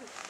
감사합니다.